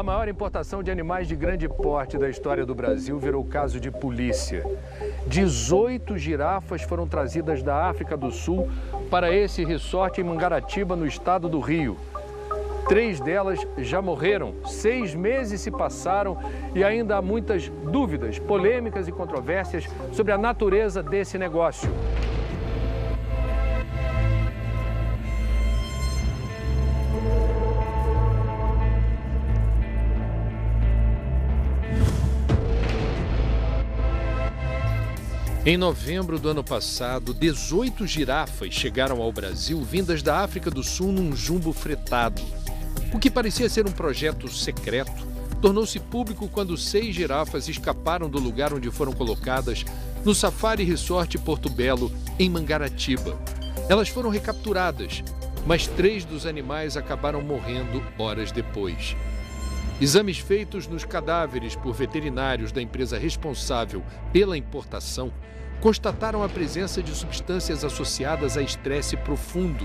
A maior importação de animais de grande porte da história do Brasil virou caso de polícia. 18 girafas foram trazidas da África do Sul para esse resort em Mangaratiba, no estado do Rio. Três delas já morreram, seis meses se passaram e ainda há muitas dúvidas, polêmicas e controvérsias sobre a natureza desse negócio. Em novembro do ano passado, 18 girafas chegaram ao Brasil vindas da África do Sul num jumbo fretado. O que parecia ser um projeto secreto tornou-se público quando seis girafas escaparam do lugar onde foram colocadas no Safari Resort Porto Belo, em Mangaratiba. Elas foram recapturadas, mas três dos animais acabaram morrendo horas depois. Exames feitos nos cadáveres por veterinários da empresa responsável pela importação constataram a presença de substâncias associadas a estresse profundo.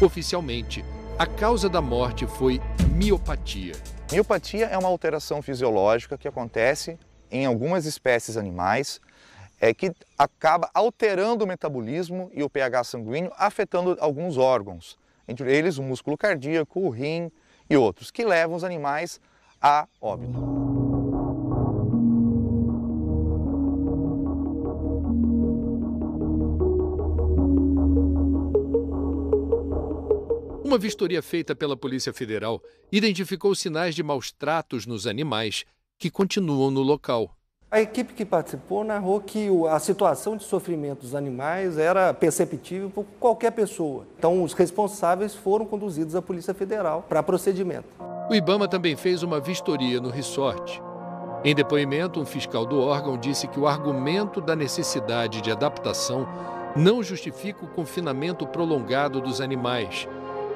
Oficialmente, a causa da morte foi miopatia. Miopatia é uma alteração fisiológica que acontece em algumas espécies animais é, que acaba alterando o metabolismo e o pH sanguíneo, afetando alguns órgãos, entre eles o músculo cardíaco, o rim e outros, que levam os animais a óbito. Uma vistoria feita pela Polícia Federal identificou sinais de maus tratos nos animais que continuam no local. A equipe que participou narrou que a situação de sofrimento dos animais era perceptível por qualquer pessoa. Então, os responsáveis foram conduzidos à Polícia Federal para procedimento. O Ibama também fez uma vistoria no resort. Em depoimento, um fiscal do órgão disse que o argumento da necessidade de adaptação não justifica o confinamento prolongado dos animais,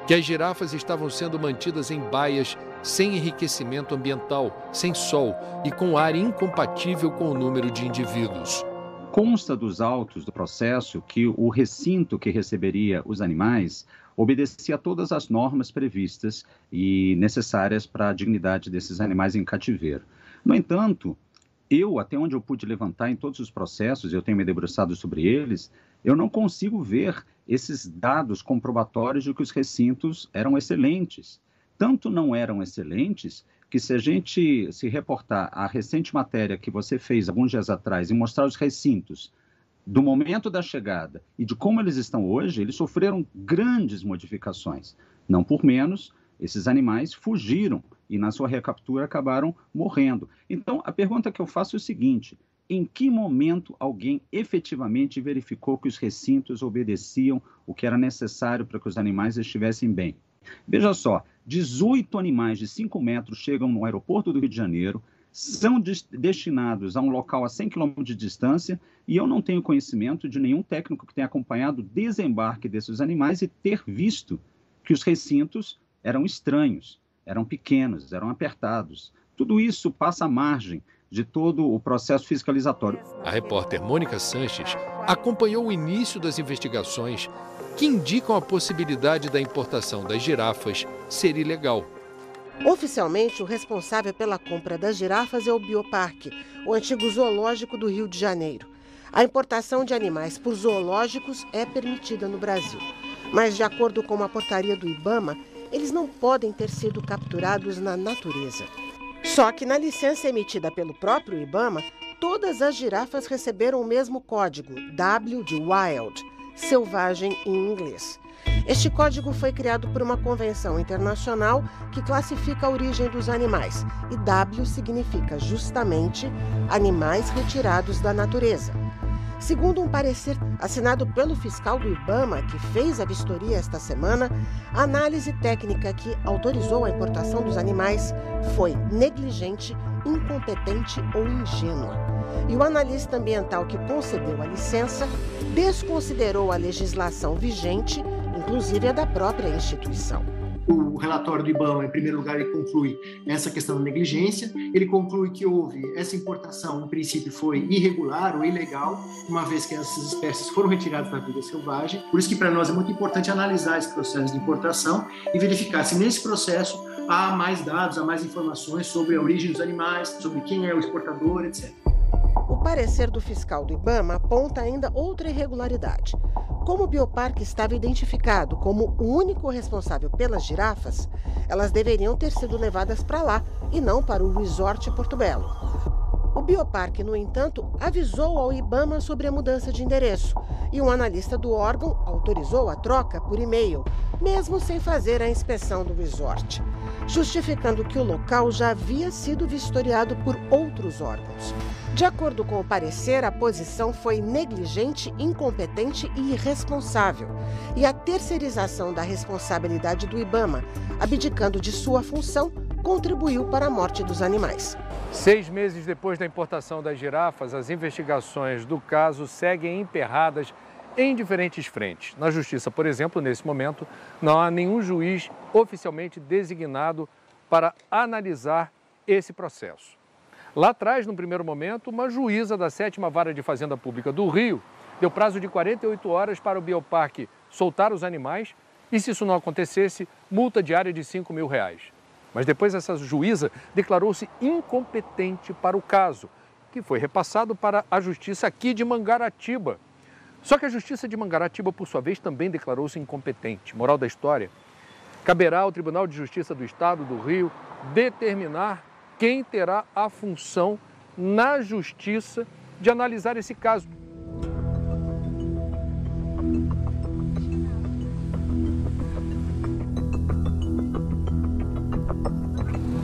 que as girafas estavam sendo mantidas em baias sem enriquecimento ambiental, sem sol e com ar incompatível com o número de indivíduos. Consta dos autos do processo que o recinto que receberia os animais obedecia a todas as normas previstas e necessárias para a dignidade desses animais em cativeiro. No entanto, eu, até onde eu pude levantar em todos os processos, eu tenho me debruçado sobre eles, eu não consigo ver esses dados comprobatórios de que os recintos eram excelentes. Tanto não eram excelentes que se a gente se reportar à recente matéria que você fez alguns dias atrás e mostrar os recintos do momento da chegada e de como eles estão hoje, eles sofreram grandes modificações. Não por menos, esses animais fugiram e na sua recaptura acabaram morrendo. Então, a pergunta que eu faço é o seguinte: em que momento alguém efetivamente verificou que os recintos obedeciam o que era necessário para que os animais estivessem bem? Veja só, 18 animais de 5 metros chegam no aeroporto do Rio de Janeiro, são destinados a um local a 100 km de distância e eu não tenho conhecimento de nenhum técnico que tenha acompanhado o desembarque desses animais e ter visto que os recintos eram estranhos, eram pequenos, eram apertados. Tudo isso passa à margem de todo o processo fiscalizatório. A repórter Mônica Sanches acompanhou o início das investigações que indicam a possibilidade da importação das girafas ser ilegal. Oficialmente, o responsável pela compra das girafas é o Bioparque, o antigo zoológico do Rio de Janeiro. A importação de animais por zoológicos é permitida no Brasil. Mas, de acordo com uma portaria do Ibama, eles não podem ter sido capturados na natureza. Só que na licença emitida pelo próprio Ibama, todas as girafas receberam o mesmo código, W de Wild, selvagem em inglês. Este código foi criado por uma convenção internacional que classifica a origem dos animais, e W significa justamente animais retirados da natureza. Segundo um parecer assinado pelo fiscal do IBAMA, que fez a vistoria esta semana, a análise técnica que autorizou a importação dos animais foi negligente, incompetente ou ingênua. E o analista ambiental que concedeu a licença desconsiderou a legislação vigente inclusive a da própria instituição. o relatório do IBAMA, em primeiro lugar, ele conclui essa questão da negligência, ele conclui que houve essa importação, no princípio, foi irregular ou ilegal, uma vez que essas espécies foram retiradas da vida selvagem. Por isso que para nós é muito importante analisar esse processo de importação e verificar se nesse processo há mais dados, há mais informações sobre a origem dos animais, sobre quem é o exportador, etc. O parecer do fiscal do IBAMA aponta ainda outra irregularidade. Como o bioparque estava identificado como o único responsável pelas girafas, elas deveriam ter sido levadas para lá e não para o resort Porto Belo. O Bioparque, no entanto, avisou ao IBAMA sobre a mudança de endereço e um analista do órgão autorizou a troca por e-mail, mesmo sem fazer a inspeção do resort, justificando que o local já havia sido vistoriado por outros órgãos. De acordo com o parecer, a posição foi negligente, incompetente e irresponsável, e a terceirização da responsabilidade do IBAMA, abdicando de sua função, contribuiu para a morte dos animais. Seis meses depois da importação das girafas, as investigações do caso seguem emperradas em diferentes frentes. Na Justiça, por exemplo, nesse momento, não há nenhum juiz oficialmente designado para analisar esse processo. Lá atrás, no primeiro momento, uma juíza da sétima vara de Fazenda Pública do Rio deu prazo de 48 horas para o Bioparque soltar os animais e, se isso não acontecesse, multa diária de 5 mil reais. Mas depois essa juíza declarou-se incompetente para o caso, que foi repassado para a justiça aqui de Mangaratiba. Só que a justiça de Mangaratiba, por sua vez, também declarou-se incompetente. Moral da história: caberá ao Tribunal de Justiça do Estado do Rio determinar quem terá a função na justiça de analisar esse caso.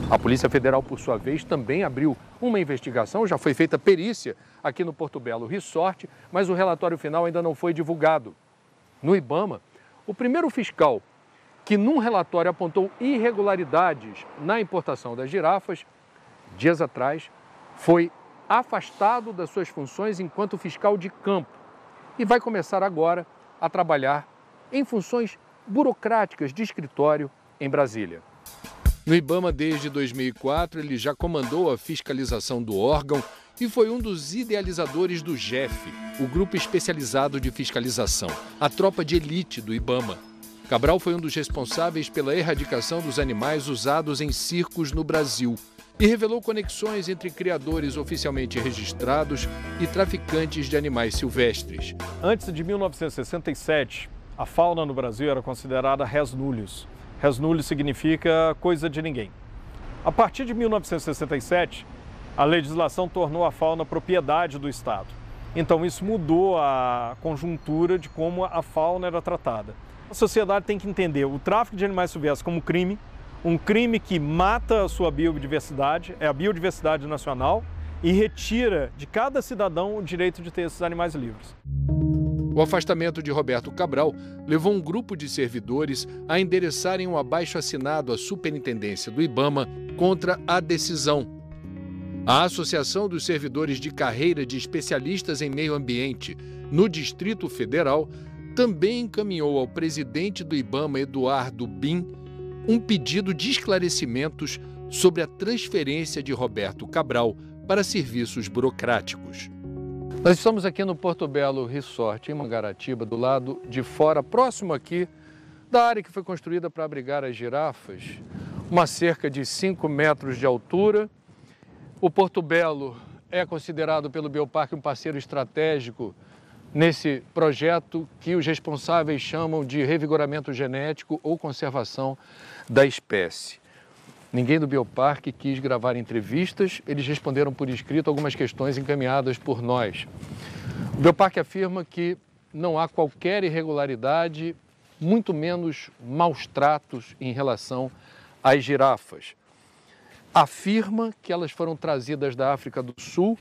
A Polícia Federal, por sua vez, também abriu uma investigação, já foi feita perícia aqui no Porto Belo Resort, mas o relatório final ainda não foi divulgado. No Ibama, o primeiro fiscal que num relatório apontou irregularidades na importação das girafas, dias atrás, foi afastado das suas funções enquanto fiscal de campo e vai começar agora a trabalhar em funções burocráticas de escritório em Brasília. No Ibama desde 2004, ele já comandou a fiscalização do órgão e foi um dos idealizadores do GEF, o grupo especializado de fiscalização, a tropa de elite do Ibama. Cabral foi um dos responsáveis pela erradicação dos animais usados em circos no Brasil e revelou conexões entre criadores oficialmente registrados e traficantes de animais silvestres. Antes de 1967, a fauna no Brasil era considerada res nullius. Res nullius significa coisa de ninguém. A partir de 1967, a legislação tornou a fauna propriedade do Estado. Então isso mudou a conjuntura de como a fauna era tratada. A sociedade tem que entender o tráfico de animais silvestres como crime, um crime que mata a sua biodiversidade, é a biodiversidade nacional, e retira de cada cidadão o direito de ter esses animais livres. O afastamento de Roberto Cabral levou um grupo de servidores a endereçarem um abaixo-assinado à Superintendência do Ibama contra a decisão. A Associação dos Servidores de Carreira de Especialistas em Meio Ambiente no Distrito Federal também encaminhou ao presidente do Ibama, Eduardo Bin, um pedido de esclarecimentos sobre a transferência de Roberto Cabral para serviços burocráticos. Nós estamos aqui no Porto Belo Resort, em Mangaratiba, do lado de fora, próximo aqui da área que foi construída para abrigar as girafas, uma cerca de 5 metros de altura. O Porto Belo é considerado pelo Bioparque um parceiro estratégico nesse projeto que os responsáveis chamam de revigoramento genético ou conservação da espécie. Ninguém do Bioparque quis gravar entrevistas, eles responderam por escrito algumas questões encaminhadas por nós. O Bioparque afirma que não há qualquer irregularidade, muito menos maus tratos em relação às girafas. Afirma que elas foram trazidas da África do Sul,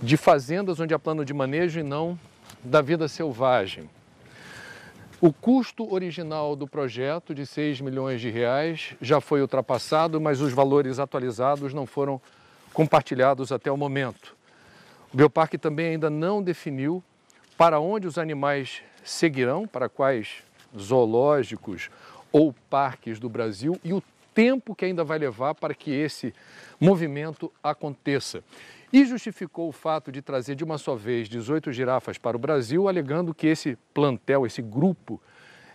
de fazendas onde há plano de manejo e não da vida selvagem. O custo original do projeto de 6 milhões de reais já foi ultrapassado, mas os valores atualizados não foram compartilhados até o momento. O Bioparque também ainda não definiu para onde os animais seguirão, para quais zoológicos ou parques do Brasil e o tempo que ainda vai levar para que esse movimento aconteça. E justificou o fato de trazer de uma só vez 18 girafas para o Brasil, alegando que esse plantel, esse grupo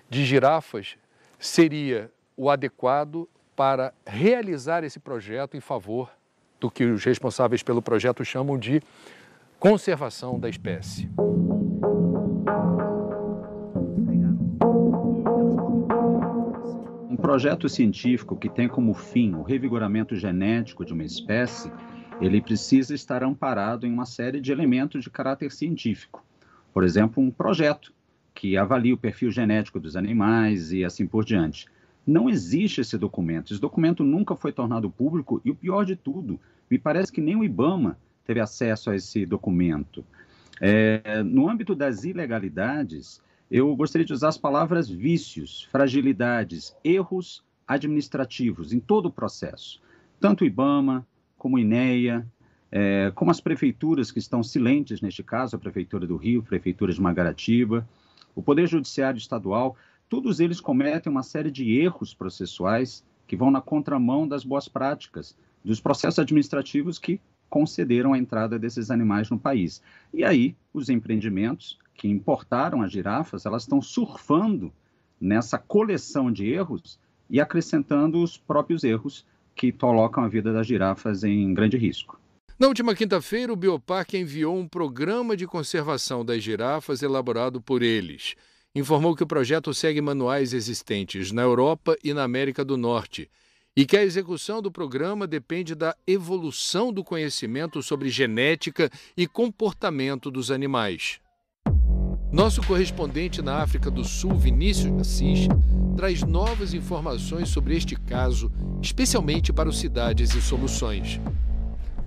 de girafas, seria o adequado para realizar esse projeto em favor do que os responsáveis pelo projeto chamam de conservação da espécie. Um projeto científico que tem como fim o revigoramento genético de uma espécie, ele precisa estar amparado em uma série de elementos de caráter científico. Por exemplo, um projeto que avalie o perfil genético dos animais e assim por diante. Não existe esse documento. Esse documento nunca foi tornado público e o pior de tudo, me parece que nem o IBAMA teve acesso a esse documento. É, no âmbito das ilegalidades, eu gostaria de usar as palavras vícios, fragilidades, erros administrativos em todo o processo. Tanto o IBAMA, como INEA, é, como as prefeituras que estão silentes neste caso, a Prefeitura do Rio, a Prefeitura de Magaratiba, o Poder Judiciário Estadual, todos eles cometem uma série de erros processuais que vão na contramão das boas práticas, dos processos administrativos que concederam a entrada desses animais no país. E aí, os empreendimentos que importaram as girafas, elas estão surfando nessa coleção de erros e acrescentando os próprios erros que colocam a vida das girafas em grande risco. Na última quinta-feira, o Bioparque enviou um programa de conservação das girafas elaborado por eles. Informou que o projeto segue manuais existentes na Europa e na América do Norte e que a execução do programa depende da evolução do conhecimento sobre genética e comportamento dos animais. Nosso correspondente na África do Sul, Vinícius Assis, traz novas informações sobre este caso, especialmente para o Cidades e Soluções.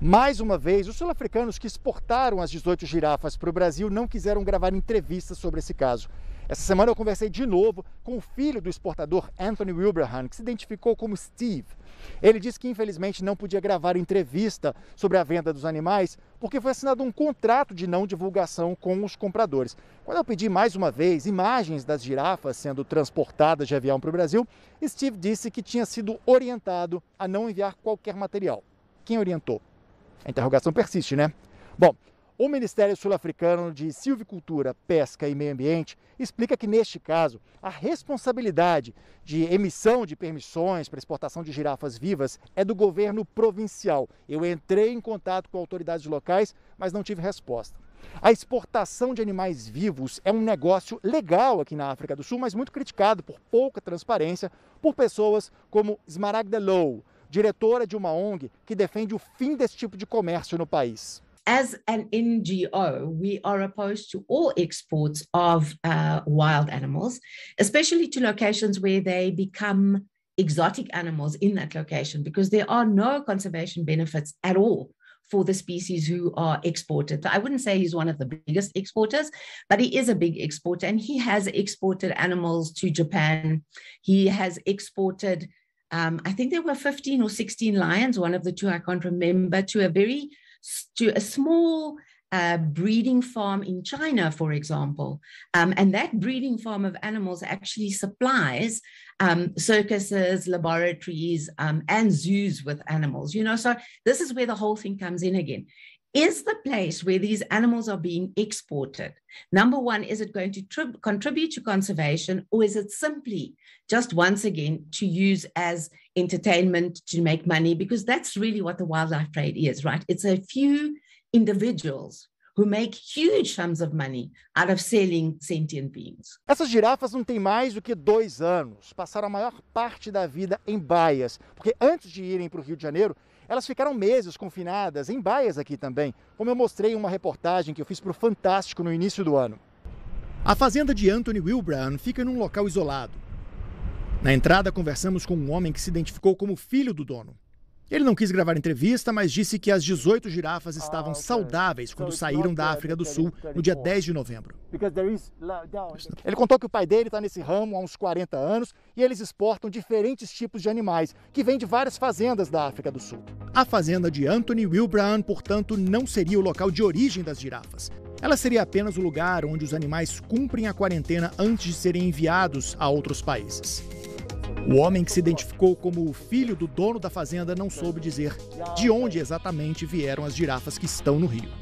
Mais uma vez, os sul-africanos que exportaram as 18 girafas para o Brasil não quiseram gravar entrevistas sobre esse caso. Essa semana eu conversei de novo com o filho do exportador Anthony Wilbraham, que se identificou como Steve. Ele disse que infelizmente não podia gravar entrevista sobre a venda dos animais porque foi assinado um contrato de não divulgação com os compradores. Quando eu pedi mais uma vez imagens das girafas sendo transportadas de avião para o Brasil, Steve disse que tinha sido orientado a não enviar qualquer material. Quem orientou? A interrogação persiste, né? Bom, o Ministério Sul-Africano de Silvicultura, Pesca e Meio Ambiente explica que, neste caso, a responsabilidade de emissão de permissões para exportação de girafas vivas é do governo provincial. Eu entrei em contato com autoridades locais, mas não tive resposta. A exportação de animais vivos é um negócio legal aqui na África do Sul, mas muito criticado por pouca transparência por pessoas como Smaragda Low, diretora de uma ONG que defende o fim desse tipo de comércio no país. As an NGO, we are opposed to all exports of uh, wild animals, especially to locations where they become exotic animals in that location, because there are no conservation benefits at all for the species who are exported. I wouldn't say he's one of the biggest exporters, but he is a big exporter and he has exported animals to Japan. He has exported um, I think there were 15 or 16 lions, one of the two, I can't remember, to a very, to a small uh, breeding farm in China, for example. Um, and that breeding farm of animals actually supplies um, circuses, laboratories, um, and zoos with animals, you know. So this is where the whole thing comes in again is the place where these animals are being exported. Number one, is it going to tri- contribute to conservation or is it simply just once again to use as entertainment to make money? Because that's really what the wildlife trade is, right? It's a few individuals who make huge sums of money out of selling sentient beings. Essas girafas não têm mais do que dois anos. Passaram a maior parte da vida em baias, porque antes de irem para o Rio de Janeiro, elas ficaram meses confinadas em baias aqui também, como eu mostrei em uma reportagem que eu fiz para o Fantástico no início do ano. A fazenda de Anthony Wilbraham fica num local isolado. Na entrada, conversamos com um homem que se identificou como filho do dono. Ele não quis gravar entrevista, mas disse que as 18 girafas estavam ah, saudáveis quando saíram da África do Sul no dia 10 de novembro. Ele contou que o pai dele está nesse ramo há uns 40 anos e eles exportam diferentes tipos de animais, que vêm de várias fazendas da África do Sul. A fazenda de Anthony Wilbraham, portanto, não seria o local de origem das girafas. Ela seria apenas o lugar onde os animais cumprem a quarentena antes de serem enviados a outros países. O homem que se identificou como o filho do dono da fazenda não soube dizer de onde exatamente vieram as girafas que estão no rio.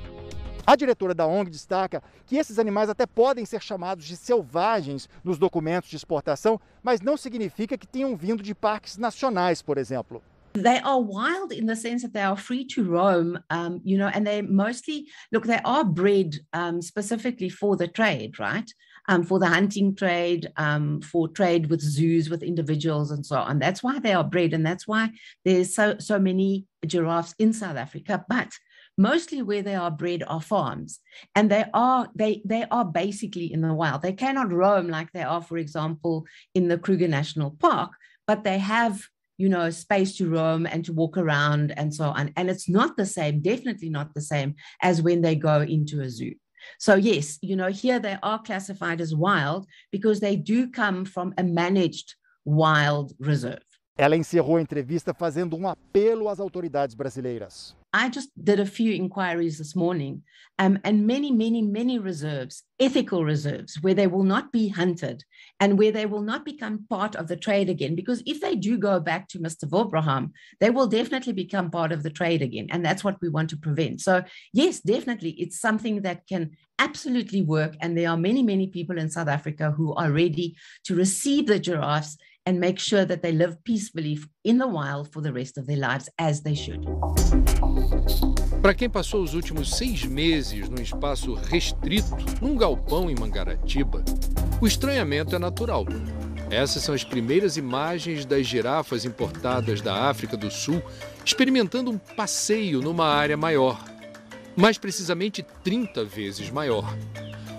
A diretora da ONG destaca que esses animais até podem ser chamados de selvagens nos documentos de exportação, mas não significa que tenham vindo de parques nacionais, por exemplo. They are wild in the sense that they are free to roam, um, you know, and they mostly look, they are bred um, specifically for the trade, right? Um, for the hunting trade, um, for trade with zoos, with individuals, and so on. That's why they are bred, and that's why there's so so many giraffes in South Africa. But mostly where they are bred are farms and they are they they are basically in the wild they cannot roam like they are for example in the kruger national park but they have you know space to roam and to walk around and so on. And it's not the same definitely not the same as when they go into a zoo. So yes you know here they are classified as wild because they do come from a managed wild reserve Ela encerrou a entrevista fazendo um apelo às autoridades brasileiras. I just did a few inquiries this morning, um, and many, many, many reserves, ethical reserves, where they will not be hunted and where they will not become part of the trade again. Because if they do go back to Mr. Wilbraham, they will definitely become part of the trade again. And that's what we want to prevent. So, yes, definitely, it's something that can absolutely work. And there are many, many people in South Africa who are ready to receive the giraffes and make sure that they live peacefully in the wild for the rest of their lives as they should. Para quem passou os últimos seis meses num espaço restrito, num galpão em Mangaratiba, o estranhamento é natural. Essas são as primeiras imagens das girafas importadas da África do Sul experimentando um passeio numa área maior, mais precisamente 30 vezes maior.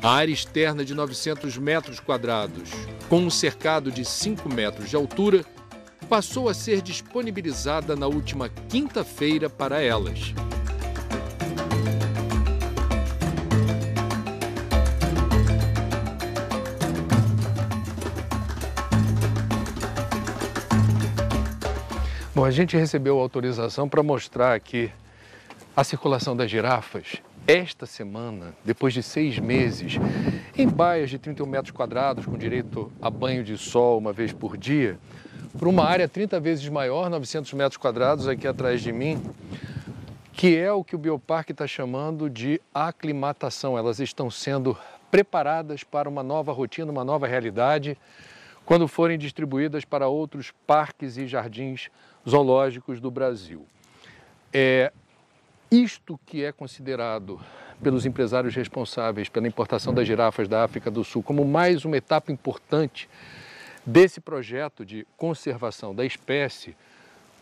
A área externa de 900 metros quadrados, com um cercado de 5 metros de altura, passou a ser disponibilizada na última quinta-feira para elas. Bom, a gente recebeu autorização para mostrar aqui a circulação das girafas esta semana, depois de seis meses, em baias de 31 metros quadrados, com direito a banho de sol uma vez por dia, por uma área 30 vezes maior, 900 metros quadrados aqui atrás de mim, que é o que o Bioparque está chamando de aclimatação. Elas estão sendo preparadas para uma nova rotina, uma nova realidade, quando forem distribuídas para outros parques e jardins zoológicos do Brasil. É, isto que é considerado pelos empresários responsáveis pela importação das girafas da África do Sul como mais uma etapa importante desse projeto de conservação da espécie,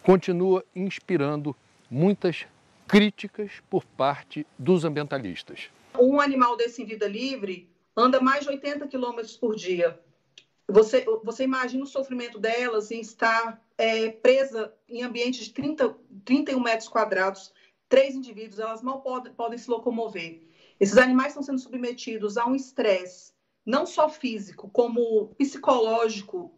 continua inspirando muitas críticas por parte dos ambientalistas. Um animal desse em vida livre anda mais de 80 quilômetros por dia. Você, você imagina o sofrimento delas em estar é, presa em ambiente de 30, 31 metros quadrados, três indivíduos, elas mal podem, podem se locomover. Esses animais estão sendo submetidos a um estresse, não só físico, como psicológico.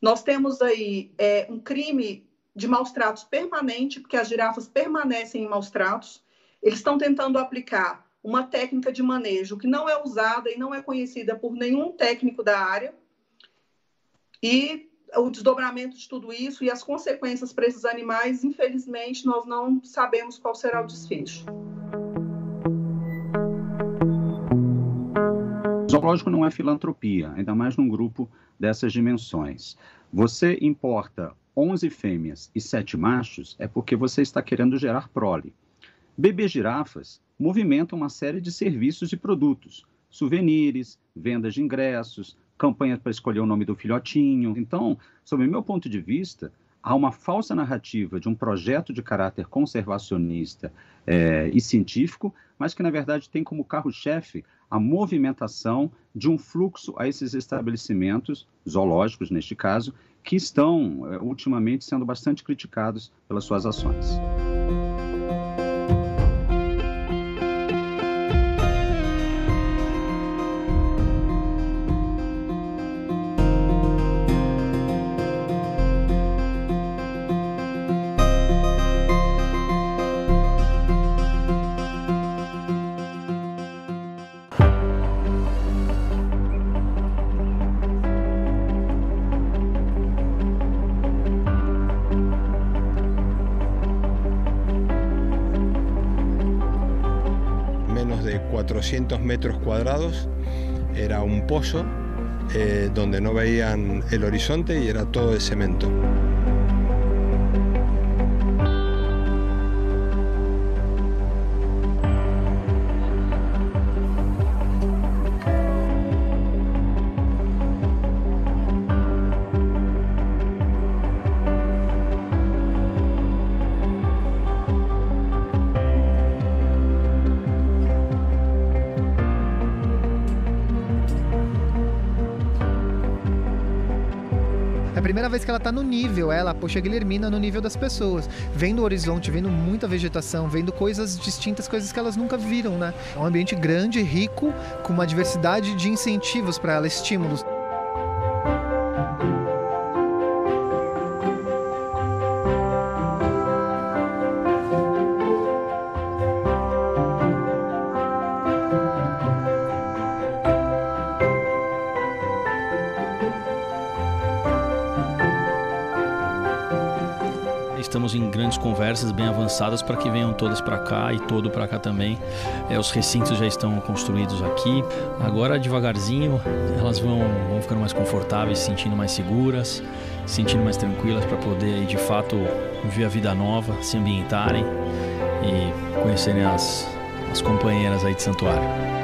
Nós temos aí é, um crime de maus tratos permanente, porque as girafas permanecem em maus tratos. Eles estão tentando aplicar uma técnica de manejo que não é usada e não é conhecida por nenhum técnico da área. E o desdobramento de tudo isso e as consequências para esses animais, infelizmente, nós não sabemos qual será o desfecho. Zoológico não é filantropia, ainda mais num grupo dessas dimensões. Você importa 11 fêmeas e 7 machos, é porque você está querendo gerar prole. Bebês girafas movimentam uma série de serviços e produtos, souvenirs, vendas de ingressos, campanha para escolher o nome do filhotinho. Então, sob meu ponto de vista, há uma falsa narrativa de um projeto de caráter conservacionista é, e científico, mas que, na verdade, tem como carro-chefe a movimentação de um fluxo a esses estabelecimentos, zoológicos neste caso, que estão, é, ultimamente, sendo bastante criticados pelas suas ações. 400 metros cuadrados, era un pozo eh, donde no veían el horizonte y era todo de cemento. Vez que ela tá no nível, ela, poxa, Guilhermina no nível das pessoas, vendo o horizonte, vendo muita vegetação, vendo coisas distintas, coisas que elas nunca viram, né? É um ambiente grande, rico, com uma diversidade de incentivos para ela, estímulos. Conversas bem avançadas para que venham todas para cá e todo para cá também. É, os recintos já estão construídos aqui. Agora, devagarzinho, elas vão, vão ficando mais confortáveis, se sentindo mais seguras, se sentindo mais tranquilas para poder, de fato, viver a vida nova, se ambientarem e conhecerem as, as companheiras aí de santuário.